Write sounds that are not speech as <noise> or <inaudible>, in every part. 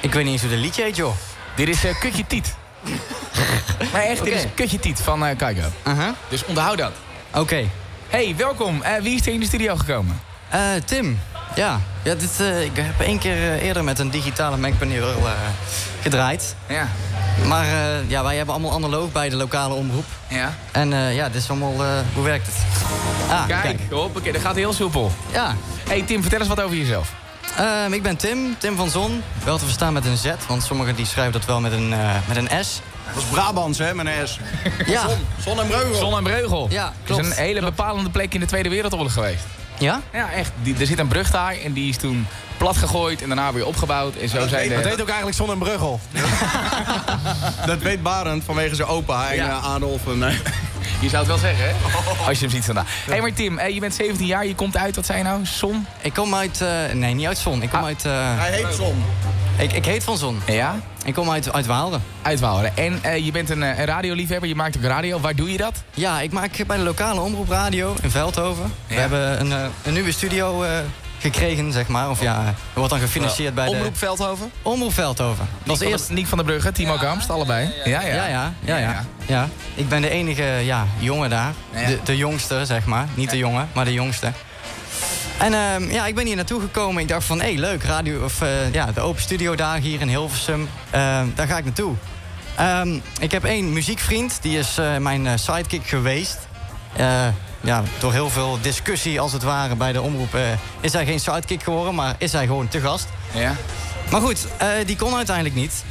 Ik weet niet eens hoe de liedje heet, joh. Dit is uh, Kutje Tiet. <laughs> maar echt, dit is Kutje Tiet van uh, Kaigo. Dus onthoud dat. Oké. Hey, welkom. Uh, wie is er in de studio gekomen? Tim. Ja, ja dit, ik heb één keer eerder met een digitale mengpaneel gedraaid. Ja. Maar ja, wij hebben allemaal analoog bij de lokale omroep. Ja. En ja, dit is allemaal... hoe werkt het? Ah, kijk, kijk. hoppakee, dat gaat heel soepel. Ja. Hey Tim, vertel eens wat over jezelf. Uh, ik ben Tim, Tim van Zon. Wel te verstaan met een Z, want sommigen die schrijven dat wel met een, uh, met een S. Dat is Brabants, hè, met een S. ja. Zon, zon en Breugel. Zon en Breugel. Ja, klopt. Dat is een hele klopt. bepalende plek in de Tweede Wereldoorlog geweest. Ja? Ja, echt. Die, er zit een brug daar en die is toen plat gegooid en daarna weer opgebouwd. En zo dat zijn weet, de... Dat heet ook eigenlijk Zon en Breugel. <laughs> dat weet Barend vanwege zijn opa en Ja. uh, Adolf. En, uh, Je zou het wel zeggen, hè? <laughs> Als je hem ziet vandaag. Hé, hey, maar Tim, eh, je bent 17 jaar, je komt uit, wat zei je nou? Zon? Ik kom uit... eh, nee, niet uit Zon. Ik kom Ah. uit... eh, hij heet Zon. ik, ik heet van Zon. Ja? Ik kom uit, uit Waalre. Uit Waalre. En eh, je bent een, eh, een radioliefhebber, je maakt ook radio. Waar doe je dat? Ja, ik maak bij de lokale omroep radio in Veldhoven. We hebben een, eh, een nieuwe studio eh, gekregen, zeg maar. Of ja, er wordt dan gefinancierd bij Omroep de... Veldhoven? Omroep Veldhoven. Dat was Niek eerst... Niek van der Brugge, Timo Kamst, allebei. Ja, ja. Ja, ja, ja, ja, ja. Ik ben de enige ja, jongen daar. De, de jongste, zeg maar. Niet de jongen, maar de jongste. En ehm, ja, ik ben hier naartoe gekomen. Ik dacht van, hé, hey, leuk, radio, of, eh, ja, de open studio daar hier in Hilversum. Ehm, daar ga ik naartoe. Ehm, ik heb één muziekvriend, die is eh, mijn eh, sidekick geweest. Ja, door heel veel discussie als het ware bij de omroep eh, is hij geen sidekick geworden, maar is hij gewoon te gast. Ja. Maar goed, eh, die kon uiteindelijk niet.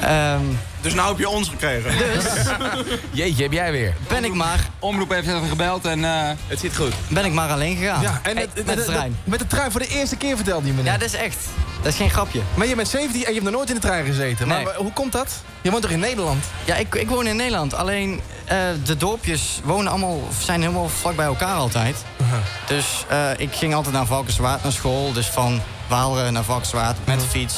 Ehm, Dus nou heb je ons gekregen. dus <laughs> Jeetje, heb jij weer. ben ik maar Omroep heeft even gebeld en eh, Het zit goed. ben ik maar alleen gegaan. Ja, en Hey, het- met de trein. Met de trein voor de eerste keer vertelde je me Ja, dat is echt. Dat is geen grapje. Maar je bent 17 en je hebt nog nooit in de trein gezeten. Nee. Maar hoe komt dat? Je woont toch in Nederland? Ja, ik, ik woon in Nederland. Alleen de dorpjes wonen allemaal, zijn helemaal vlak bij elkaar altijd. Dus eh, ik ging altijd naar Valkenswaard naar school. Dus van Waalre naar Valkenswaard met de fiets.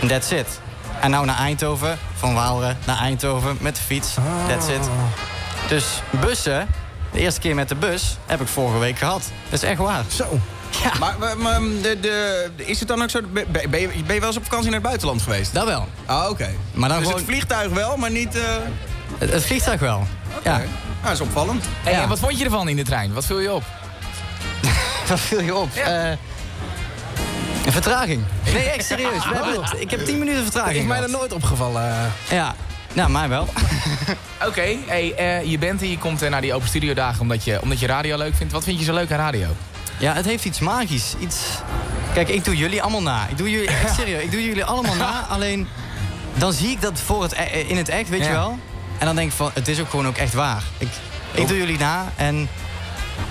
En that's it. En nou naar Eindhoven. Van Waalre naar Eindhoven met de fiets. That's it. Dus bussen, de eerste keer met de bus, heb ik vorige week gehad. Dat is echt waar. Zo. Maar, maar, maar de, de, is het dan ook zo... Ben, ben, je, ben je wel eens op vakantie naar het buitenland geweest? Dat wel. Ah, oké. Maar dan Dus gewoon het vliegtuig wel, maar niet... eh het, het vliegtuig wel. Ja. Ah, dat is opvallend. Hey, Ja. En wat vond je ervan in de trein? Wat viel je op? <laughs> Wat viel je op? Eh, een vertraging. Nee, echt serieus. We hebben het- ik heb 10 minuten Dat vertraging. is mij nog nooit opgevallen. Ja, nou, mij wel. <laughs> Oké, hey, eh, je bent en je komt eh, naar die open studio dagen omdat je, omdat je radio leuk vindt. Wat vind je zo leuk aan radio? Ja, het heeft iets magisch. Iets... Kijk, ik doe jullie allemaal na. Ik doe jullie, echt <laughs> serieus, ik doe jullie allemaal na. Alleen, dan zie ik dat voor het, e- in het echt, weet Ja. je wel. En dan denk ik van, het is ook gewoon ook echt waar. Ik, ik doe jullie na en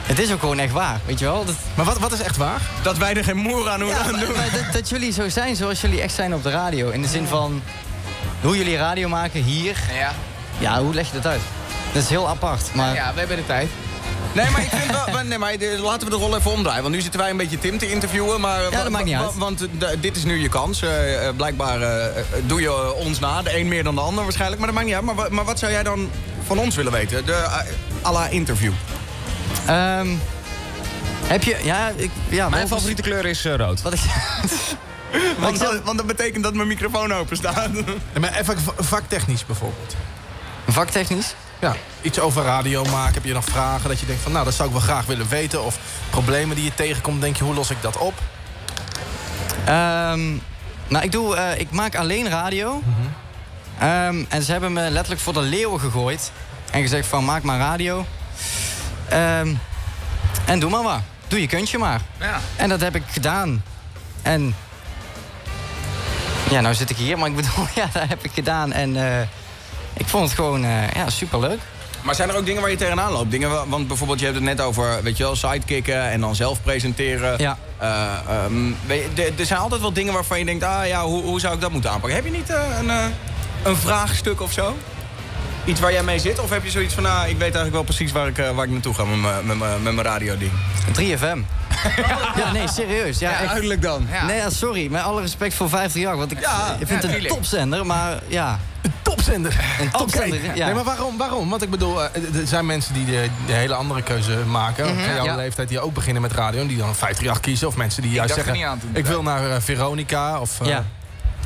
het is ook gewoon echt waar, weet je wel. Dat, Maar wat, wat is echt waar? Dat wij er geen moer aan ja, aan maar- doen. maar dat, dat jullie zo zijn zoals jullie echt zijn op de radio. In de zin van, hoe jullie radio maken hier. Ja, Ja, hoe leg je dat uit? Dat is heel apart, maar... ja we hebben de tijd. Nee, maar ik vind wel... Nee, maar de- laten we de rol even omdraaien. Want nu zitten wij een beetje Tim te interviewen. Maar, Ja, dat maakt niet uit. Want dit is nu je kans. Eh, eh, blijkbaar eh, doe je ons na. De een meer dan de ander waarschijnlijk. Maar dat maakt niet uit. Maar, maar wat zou jij dan van ons willen weten? De uh, à la interview. Ehm, heb je... Ja, ik... Ja, mijn volgens- favoriete kleur is eh, rood. Wat ik... <laughs> Want, dat- want dat betekent dat mijn microfoon open staat. Nee, maar even vaktechnisch bijvoorbeeld. Vaktechnisch? Ja, iets over radio maken. Heb je nog vragen dat je denkt van... nou, dat zou ik wel graag willen weten. Of problemen die je tegenkomt, denk je, hoe los ik dat op? Ehm, nou, ik, doe, eh, ik maak alleen radio. Ehm, en ze hebben me letterlijk voor de leeuwen gegooid. En gezegd van, maak maar radio. Ehm, en doe maar wat. Doe je kuntje maar. Ja. En dat heb ik gedaan. En... Ja, nou zit ik hier, maar ik bedoel, <laughs> ja, dat heb ik gedaan. En eh, ik vond het gewoon eh, ja, superleuk. Maar zijn er ook dingen waar je tegenaan loopt? Dingen, wa- want bijvoorbeeld, je hebt het net over, weet je wel, sidekicken en dan zelf presenteren. Ja. Eh, ehm, je, er- zijn altijd wel dingen waarvan je denkt, ah ja, hoe, hoe zou ik dat moeten aanpakken? Heb je niet eh, een, een vraagstuk of zo? Iets waar jij mee zit? Of heb je zoiets van, nou, ik weet eigenlijk wel precies waar ik, waar ik naartoe ga met mijn- met mijn- met mijn radioding? 3FM. <laughs> ja, nee, serieus. Ja, echt. Duidelijk dan. Ja. Nee, ja, sorry. Met alle respect voor 538. Want ik, Ja, ik vind ja, het een topzender, maar ja... Een topzender. Een topzender, Oké. ja. Nee, maar waarom? waarom? Want ik bedoel, eh, er zijn mensen die de, de hele andere keuze maken. Van jouw ja. leeftijd die ook beginnen met radio. En die dan 538 kiezen. Of mensen die juist dacht er zeggen, niet aan ik wil naar eh, Veronica. Of, eh, Ja.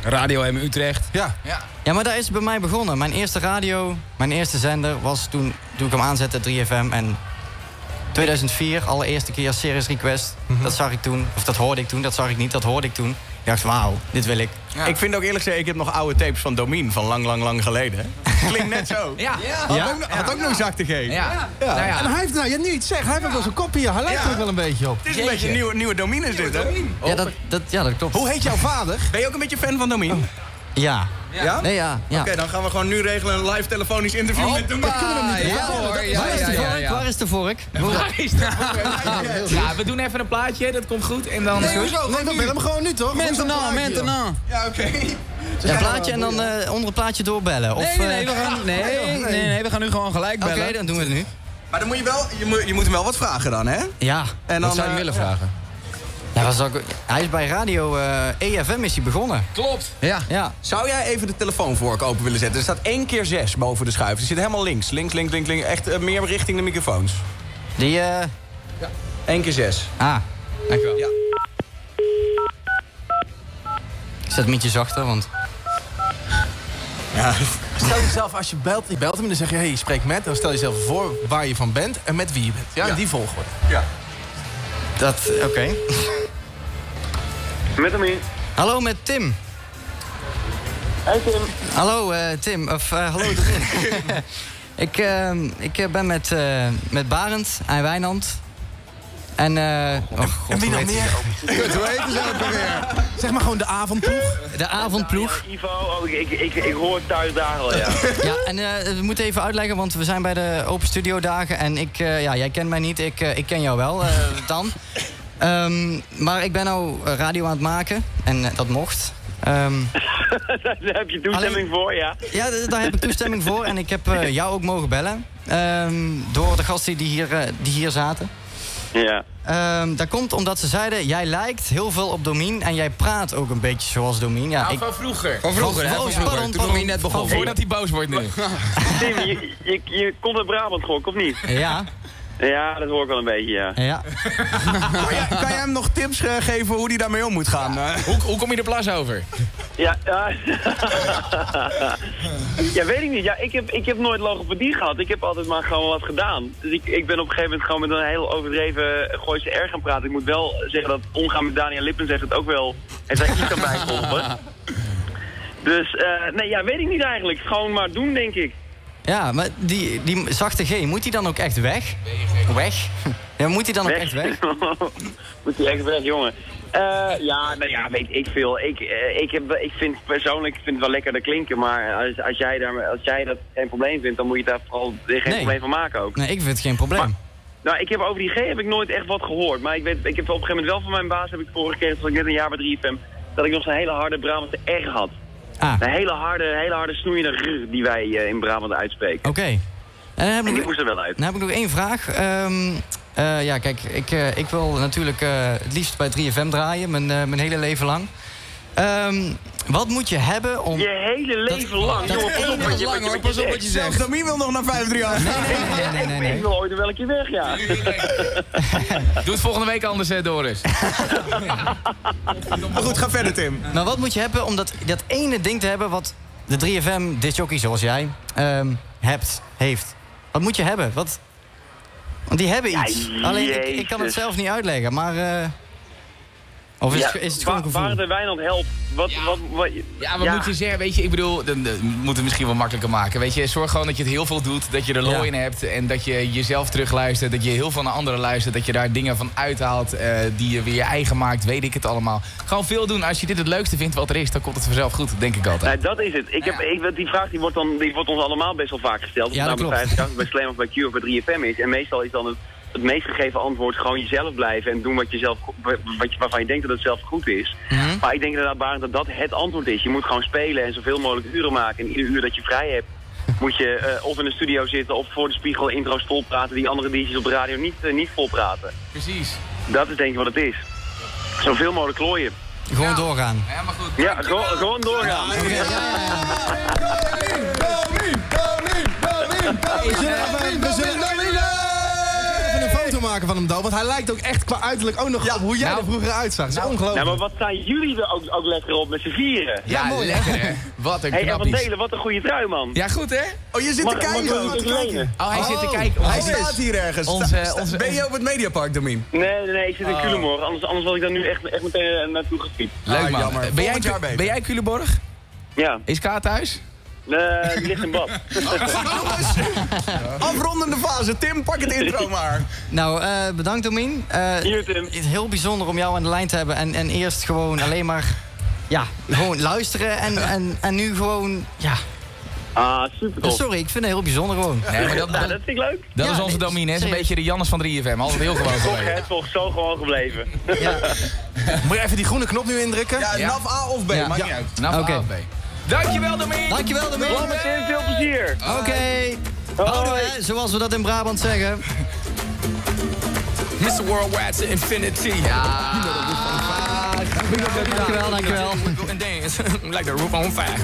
Radio M Utrecht. Ja. Ja. Ja, maar daar is het bij mij begonnen. Mijn eerste radio, mijn eerste zender was toen, toen ik hem aanzette, 3FM. En 2004, allereerste keer Series Request. Dat zag ik toen, of dat hoorde ik toen, dat zag ik niet, dat hoorde ik toen. Ik dacht, wauw, dit wil ik. Ja. Ik vind ook eerlijk gezegd, ik heb nog oude tapes van Domien van lang, lang, lang geleden. Klinkt net zo. <laughs> Ja. Had, Ja? ook, had ook nog zachte G. Ja. Nou ja. En hij heeft, nou, ja, nu iets zegt, hij heeft ook wel zo'n kop hier. Hij lijkt er wel een beetje op. Het is een beetje een nieuwe, nieuwe Domien is dit, hè? Ja, dat, dat, ja, dat klopt. Hoe heet jouw vader? Ben je ook een beetje fan van Domien? Ja. Ja? Nee, ja. ja. Oké, dan gaan we gewoon nu regelen een live telefonisch interview met ja hoor, ja, Waar is de vork? Waar is de vork? Waar is dat? Ja, we doen even een plaatje, dat komt goed. En dan... Nee, hoezo? Nee, we bellen hem gewoon nu, toch? Maintenant, maintenant. Ja, oké. Ja, een plaatje en dan eh, onder het plaatje doorbellen. Of, Nee, nee, nee, eh, we gaan, <laughs> nee, nee, nee, we gaan nu gewoon gelijk Oké, bellen. dan doen we het nu. Maar dan moet je wel, je moet, je moet hem wel wat vragen dan, hè? Ja. En Wat zou je eh, willen vragen? Ja zou ik- hij is bij radio eh, EFM is hij begonnen. Klopt. Ja. Ja. Zou jij even de telefoonvork open willen zetten? Er staat één keer zes boven de schuif. Die zit helemaal links. Links, links, links, links. Echt eh, meer richting de microfoons. Die, eh... Eén keer zes. Ah, dankjewel. Ja. Ik zet hem ietsje zachter, want... Ja. Stel jezelf, als je belt, je belt hem en dan zeg je, hey, je spreekt met. Dan stel jezelf voor waar je van bent en met wie je bent. Ja, in Ja. die volgorde. ja. Dat, oké. Met hem in. Hallo met Tim. Hey Tim. Hallo eh, Tim, of eh, hallo Doreen. <laughs> ik, eh, ik eh, ben met, eh, met Barend en Wijnand. En, eh oh god, En wie nog meer? <laughs> Kut, hoe heet ze ook alweer? Zeg maar gewoon de avondploeg. De avondploeg. Ivo, oh, ik, ik, ik, ik hoor het thuis daar al, ja. <laughs> Ja, en eh, we moeten even uitleggen, want we zijn bij de Open Studio dagen. En ik, eh, ja, jij kent mij niet, ik, ik ken jou wel, eh, dan. Ehm, maar ik ben nou radio aan het maken en eh, dat mocht. Ehm, <laughs> Daar heb je toestemming Alleen- voor, ja. ja, daar heb ik toestemming voor. En ik heb eh, <laughs> jou ook mogen bellen. Ehm, door de gasten die hier, eh, die hier zaten. Ja. Ehm, dat komt omdat ze zeiden, jij lijkt heel veel op Domien en jij praat ook een beetje zoals Domien. Ja, Nou, ik, van vroeger. Van vroeger, hè? Van vroeger. Toen. Domien net begon. Voordat hij boos wordt nu. Tim, je, je, je komt uit Brabant, gok, of niet? ja, Ja, dat hoor ik wel een beetje, ja. ja. <laughs> Kan jij, kan jij hem nog tips eh, geven hoe hij daarmee om moet gaan? eh? Hoe, hoe kom je er plas over? Ja, ja. <laughs> ja, weet ik niet. Ja, ik heb, ik heb nooit logopedie gehad. Ik heb altijd maar gewoon wat gedaan. Dus ik, ik ben op een gegeven moment gewoon met een heel overdreven Gooise erg gaan praten. Ik moet wel zeggen dat omgaan met Daniel Lippen zegt het ook wel. Heeft daar iets aan bijgeholpen. <laughs> Dus, eh, nee, ja, weet ik niet eigenlijk. Gewoon maar doen, denk ik. Ja, maar die, die zachte G, moet die dan ook echt weg? Weg? Ja, moet die dan ook echt weg? <laughs> Moet hij echt weg, jongen. Eh, ja, nou ja, weet ik veel. Ik, eh, ik, heb, ik vind persoonlijk vind het wel lekkerder klinken, maar als, als, jij daar, als jij dat geen probleem vindt, dan moet je daar vooral geen Nee. probleem van maken ook. Nee, ik vind het geen probleem. Nou, ik heb over die G heb ik nooit echt wat gehoord, maar ik, weet, ik heb op een gegeven moment wel van mijn baas heb ik voorgekregen, toen ik net een jaar bij 3FM, dat ik nog zo'n hele harde Brabantse R had. Ah, Een hele harde, hele harde snoeiende R die wij eh, in Brabant uitspreken. oké. En dan heb En ik moest er wel uit. dan heb ik nog één vraag. Ehm, eh, ja, kijk, ik, eh, ik wil natuurlijk eh, het liefst bij 3FM draaien, mijn, eh, mijn hele leven lang. Ehm, wat moet je hebben om... Je hele leven lang, dat jongen, pas op wat je, lang hoor, pas op wat je zegt. Zelfs wil nog naar 538. Nee, nee, nee, nee, nee. Ik wil ooit wel een keer weg, ja. Doe het volgende week anders, hè, Doris. Maar goed, ga verder, Tim. Maar wat moet je hebben om dat, dat ene ding te hebben wat de 3FM disjockey zoals jij ehm, hebt, heeft? Wat moet je hebben? Wat... Want die hebben Ja, iets. Alleen ik, ik kan het zelf niet uitleggen, maar... eh, Of is, Ja, het, is het gewoon waar, gevoel? waar de Wijnand helpt. Wat, wat, wat, Ja, wat moet je zeggen? Weet je, ik bedoel, dan, dan moeten we het misschien wel makkelijker maken. Weet je, zorg gewoon dat je het heel veel doet. Dat je er lol Ja. in hebt. En dat je jezelf terugluistert. Dat je heel veel naar anderen luistert. Dat je daar dingen van uithaalt. eh, die je weer je eigen maakt. Weet ik het allemaal. Gewoon veel doen. Als je dit het leukste vindt wat er is, dan komt het vanzelf goed. Denk ik altijd. Nee, dat is het. Ik heb, ik, die vraag die wordt, dan, die wordt ons allemaal best wel vaak gesteld. Of Ja, het dat nou bij klopt. 50 bij Slam of bij Q of bij 3FM is. En meestal is dan het, het meest gegeven antwoord gewoon jezelf blijven. En doen wat je zelf, wat je, waarvan je denkt dat het zelf goed is. Mhm. Maar ik denk inderdaad, Barend, dat dat het antwoord is. Je moet gewoon spelen en zoveel mogelijk uren maken. En ieder uur dat je vrij hebt, <laughs> moet je eh, of in de studio zitten of voor de spiegel intro's volpraten die andere DJ's op de radio niet, eh, niet volpraten. Precies. Dat is denk ik wat het is. Zoveel mogelijk klooien. Gewoon doorgaan. Ja, maar goed. Ja, gewoon, gewoon doorgaan. Zullen even een foto maken van hem, Do. Want hij lijkt ook echt qua uiterlijk ook nog op hoe jij Nou, er vroeger uitzag. Dat is nou, ongelooflijk. Nou, maar wat staan jullie er ook, ook lekker op met z'n vieren? Ja, mooi, hè? lekker hè. Wat een hey, en knappies. Delen, wat een goede trui, man. Ja, goed hè? Oh, je zit Mag- te kijken. mag Wat te? Oh, hij zit te Oh, kijken. Hij Onze- staat hier ergens. Onze- Sta- sta- onze- ben je op het Mediapark, Domien? Nee, nee, nee, ik zit in Oh. Culemborg. Anders, anders was ik daar nu echt, echt meteen eh, naartoe gefietst. Leuk Ah, man. jammer. Ben jij, ben jij Culemborg? Ja, Is Ka thuis? Eh, die ligt in bad. Jongens, <laughs> afrondende fase. Tim, pak het intro <laughs> maar. Nou, eh, bedankt Domien. Eh, Hier, Tim. Het is heel bijzonder om jou aan de lijn te hebben. En, en eerst gewoon alleen maar... Ja, gewoon luisteren. En, en, en nu gewoon... Ja, Ah, super tof. sorry, ik vind het heel bijzonder gewoon. Nee, maar dat, Nou, dat, dat vind ik leuk. dat Ja, is onze nee, hè. Is een beetje de Jannes van 3FM. Altijd heel gewoon Toch, geweest. hè, toch zo gewoon gebleven. Ja. <laughs> Moet je even die groene knop nu indrukken? Ja, Ja. NAF A of B, Ja. maakt Ja. niet uit. Nou, Oké. AFB. Dankjewel, Domien. Dankjewel Domien. Kom met Tim, veel plezier. Oké. Houden we, zoals we dat in Brabant zeggen. <laughs> Mr. Worldwide to infinity. Ja. Dankjewel, dankjewel. And dance like the roof on fire.